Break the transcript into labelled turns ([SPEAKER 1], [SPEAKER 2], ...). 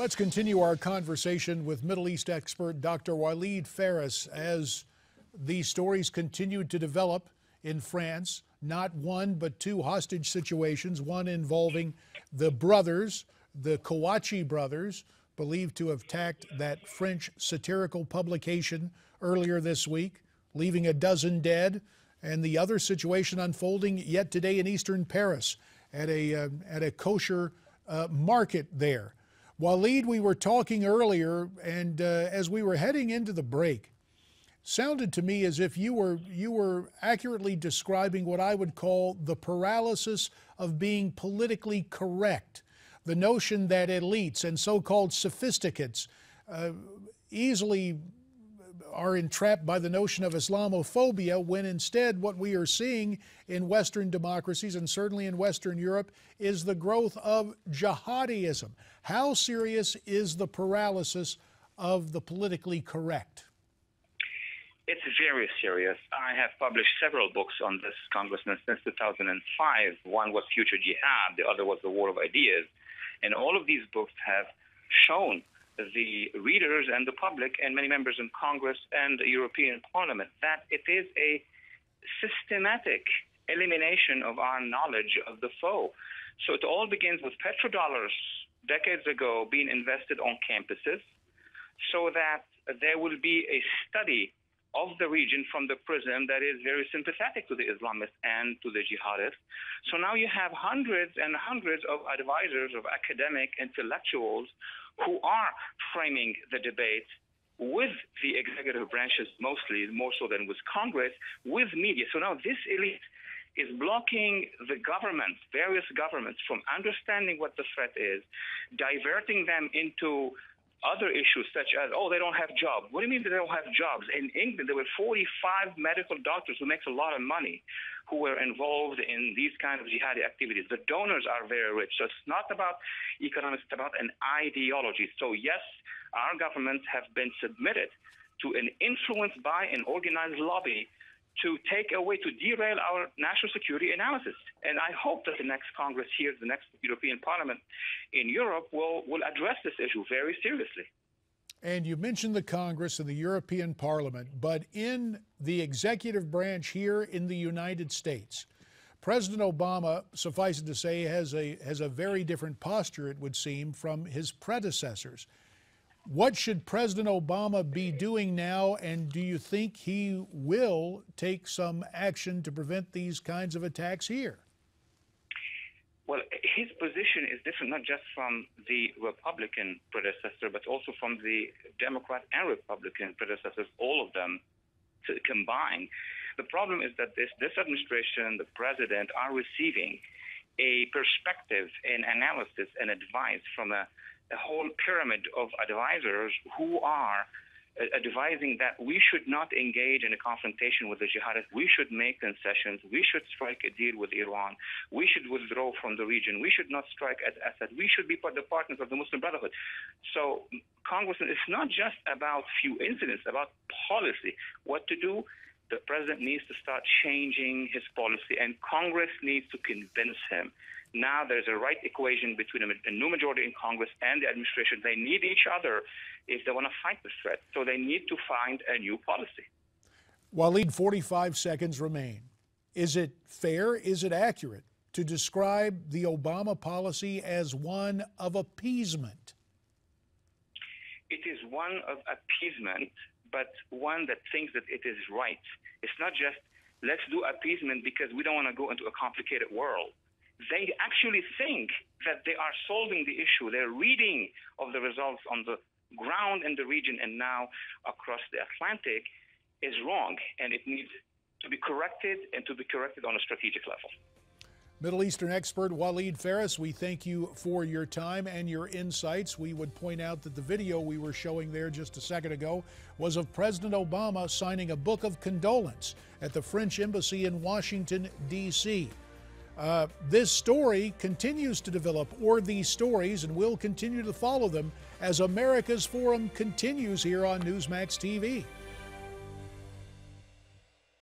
[SPEAKER 1] Let's continue our conversation with Middle East expert Dr. Walid Phares as these stories continue to develop in France. Not one, but two hostage situations, one involving the brothers, the Kouachi brothers, believed to have attacked that French satirical publication earlier this week, leaving a dozen dead, and the other situation unfolding yet today in eastern Paris at a, uh, at a kosher uh, market there. Walid, we were talking earlier, and uh, as we were heading into the break, sounded to me as if you were you were accurately describing what I would call the paralysis of being politically correct. The notion that elites and so-called sophisticates uh, easily are entrapped by the notion of Islamophobia when instead what we are seeing in Western democracies and certainly in Western Europe is the growth of jihadism. How serious is the paralysis of the politically correct?
[SPEAKER 2] It's very serious. I have published several books on this, Congressman, since 2005. One was Future Jihad, the other was The War of Ideas. And all of these books have shown the readers and the public and many members in Congress and the European Parliament that it is a systematic elimination of our knowledge of the foe. So it all begins with petrodollars decades ago being invested on campuses so that there will be a study of the region from the prism that is very sympathetic to the Islamists and to the jihadists. So now you have hundreds and hundreds of advisors, of academic intellectuals who are framing the debate with the executive branches mostly, more so than with Congress, with media. So now this elite is blocking the governments, various governments, from understanding what the threat is, diverting them into other issues such as, oh, they don't have jobs. What do you mean they don't have jobs? In England, there were 45 medical doctors who makes a lot of money who were involved in these kind of jihadi activities. The donors are very rich. So it's not about economics, it's about an ideology. So yes, our governments have been submitted to an influence by an organized lobby to take away, to derail our national security analysis. And I hope that the next Congress here, the next European Parliament in Europe, will, will address this issue very seriously.
[SPEAKER 1] And you mentioned the Congress and the European Parliament, but in the executive branch here in the United States, President Obama, suffice it to say, has a, has a very different posture, it would seem, from his predecessors. What should President Obama be doing now, and do you think he will take some action to prevent these kinds of attacks here?
[SPEAKER 2] Well, his position is different not just from the Republican predecessor, but also from the Democrat and Republican predecessors, all of them combined. The problem is that this, this administration, the president, are receiving a perspective and analysis and advice from a a whole pyramid of advisors who are uh, advising that we should not engage in a confrontation with the jihadists. We should make concessions. We should strike a deal with Iran. We should withdraw from the region. We should not strike at Assad. We should be the partners of the Muslim Brotherhood. So, Congressman, it's not just about few incidents, about policy. What to do? The president needs to start changing his policy, and Congress needs to convince him now there's a right equation between a, new majority in Congress and the administration. They need each other if they want to fight the threat. So they need to find a new policy.
[SPEAKER 1] Walid, 45 seconds remain. Is it fair, is it accurate to describe the Obama policy as one of appeasement?
[SPEAKER 2] It is one of appeasement, but one that thinks that it is right. It's not just let's do appeasement because we don't want to go into a complicated world they actually think that they are solving the issue. They're reading of the results on the ground in the region and now across the Atlantic is wrong, and it needs to be corrected and to be corrected on a strategic level.
[SPEAKER 1] Middle Eastern expert Walid Phares, we thank you for your time and your insights. We would point out that the video we were showing there just a second ago was of President Obama signing a book of condolence at the French Embassy in Washington, D.C. Uh, this story continues to develop, or these stories, and we'll continue to follow them as America's Forum continues here on Newsmax TV.